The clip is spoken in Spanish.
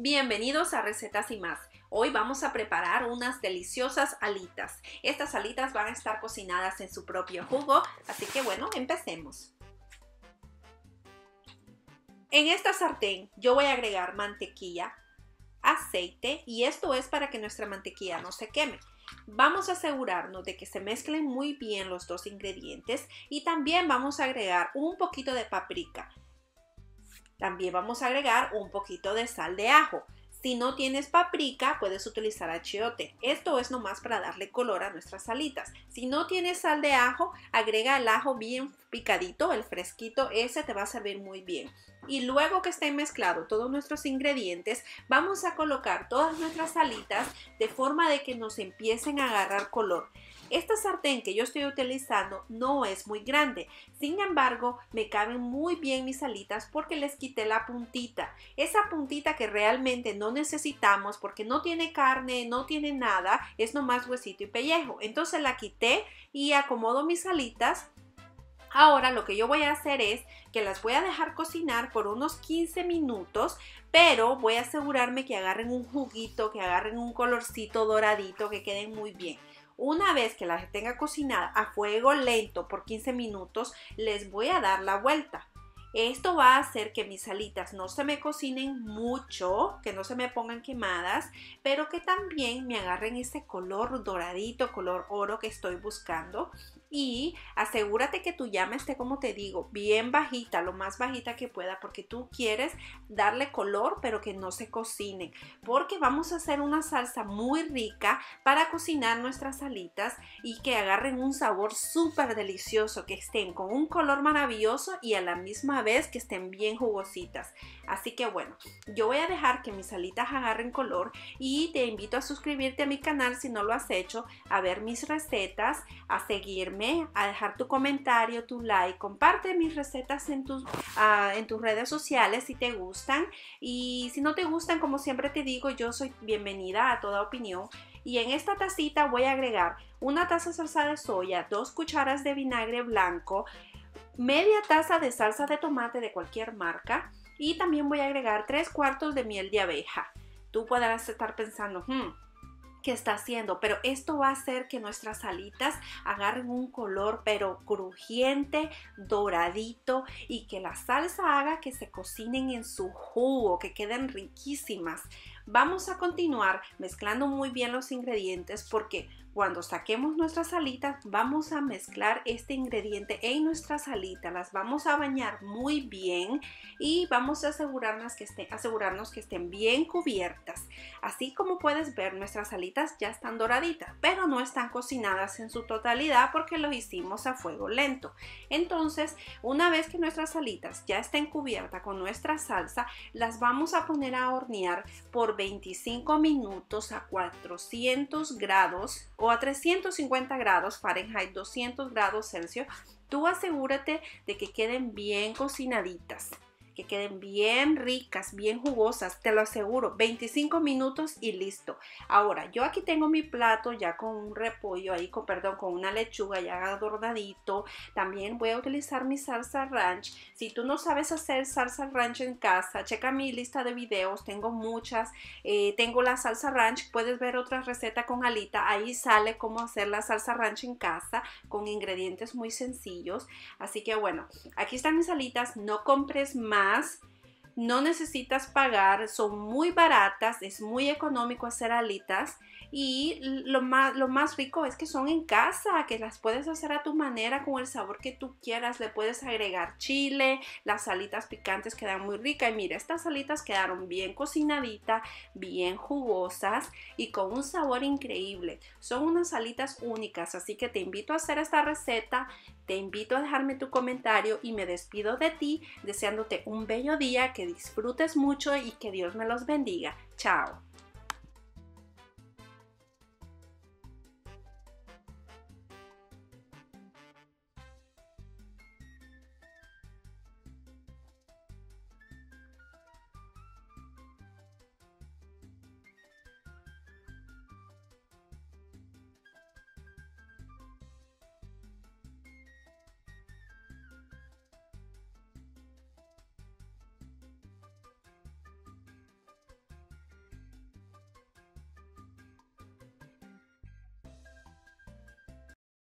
Bienvenidos a Recetas y más. Hoy vamos a preparar unas deliciosas alitas. Estas alitas van a estar cocinadas en su propio jugo, así que bueno, empecemos. En esta sartén yo voy a agregar mantequilla, aceite y esto es para que nuestra mantequilla no se queme. Vamos a asegurarnos de que se mezclen muy bien los dos ingredientes y también vamos a agregar un poquito de paprika. También vamos a agregar un poquito de sal de ajo. Si no tienes paprika, puedes utilizar achiote. Esto es nomás para darle color a nuestras salitas. Si no tienes sal de ajo, agrega el ajo bien picadito, el fresquito, ese te va a servir muy bien. Y luego que estén mezclados todos nuestros ingredientes, vamos a colocar todas nuestras salitas de forma de que nos empiecen a agarrar color. Esta sartén que yo estoy utilizando no es muy grande, sin embargo me caben muy bien mis alitas porque les quité la puntita, esa puntita que realmente no necesitamos porque no tiene carne, no tiene nada, es nomás huesito y pellejo. Entonces la quité y acomodo mis alitas Ahora lo que yo voy a hacer es que las voy a dejar cocinar por unos 15 minutos, pero voy a asegurarme que agarren un juguito, que agarren un colorcito doradito, que queden muy bien. Una vez que las tenga cocinadas a fuego lento por 15 minutos, les voy a dar la vuelta. Esto va a hacer que mis alitas no se me cocinen mucho, que no se me pongan quemadas, pero que también me agarren ese color doradito, color oro que estoy buscando y asegúrate que tu llama esté, como te digo, bien bajita, lo más bajita que pueda, porque tú quieres darle color, pero que no se cocinen, porque vamos a hacer una salsa muy rica para cocinar nuestras alitas y que agarren un sabor súper delicioso, que estén con un color maravilloso y a la misma vez que estén bien jugositas. Así que bueno, yo voy a dejar que mis alitas agarren color y te invito a suscribirte a mi canal si no lo has hecho, a ver mis recetas, a seguirme a dejar tu comentario, tu like, comparte mis recetas en tus, ah, en tus redes sociales si te gustan y si no te gustan, como siempre te digo, yo soy bienvenida a toda opinión. Y en esta tacita voy a agregar una taza de salsa de soya, dos cucharas de vinagre blanco, media taza de salsa de tomate de cualquier marca y también voy a agregar tres cuartos de miel de abeja. Tú podrás estar pensando, hmm, está haciendo, pero esto va a hacer que nuestras alitas agarren un color pero crujiente, doradito y que la salsa haga que se cocinen en su jugo, que queden riquísimas. Vamos a continuar mezclando muy bien los ingredientes porque cuando saquemos nuestras alitas vamos a mezclar este ingrediente en nuestras alitas, las vamos a bañar muy bien y vamos a asegurarnos que, estén, asegurarnos que estén bien cubiertas. Así como puedes ver nuestras alitas ya están doraditas, pero no están cocinadas en su totalidad porque lo hicimos a fuego lento. Entonces, una vez que nuestras alitas ya estén cubiertas con nuestra salsa, las vamos a poner a hornear por 25 minutos a 400 grados a 350 grados Fahrenheit, 200 grados Celsius. Tú asegúrate de que queden bien cocinaditas que queden bien ricas, bien jugosas, te lo aseguro, 25 minutos y listo. Ahora, yo aquí tengo mi plato ya con un repollo ahí, con, perdón, con una lechuga ya adornadito. También voy a utilizar mi salsa ranch. Si tú no sabes hacer salsa ranch en casa, checa mi lista de videos, tengo muchas. Eh, tengo la salsa ranch, puedes ver otra receta con alita, ahí sale cómo hacer la salsa ranch en casa con ingredientes muy sencillos. Así que bueno, aquí están mis alitas, no compres más no necesitas pagar, son muy baratas, es muy económico hacer alitas y lo más, lo más rico es que son en casa, que las puedes hacer a tu manera con el sabor que tú quieras. Le puedes agregar chile, las alitas picantes quedan muy ricas. Y mira, estas alitas quedaron bien cocinaditas, bien jugosas y con un sabor increíble. Son unas alitas únicas, así que te invito a hacer esta receta. Te invito a dejarme tu comentario y me despido de ti deseándote un bello día, que disfrutes mucho y que Dios me los bendiga. Chao.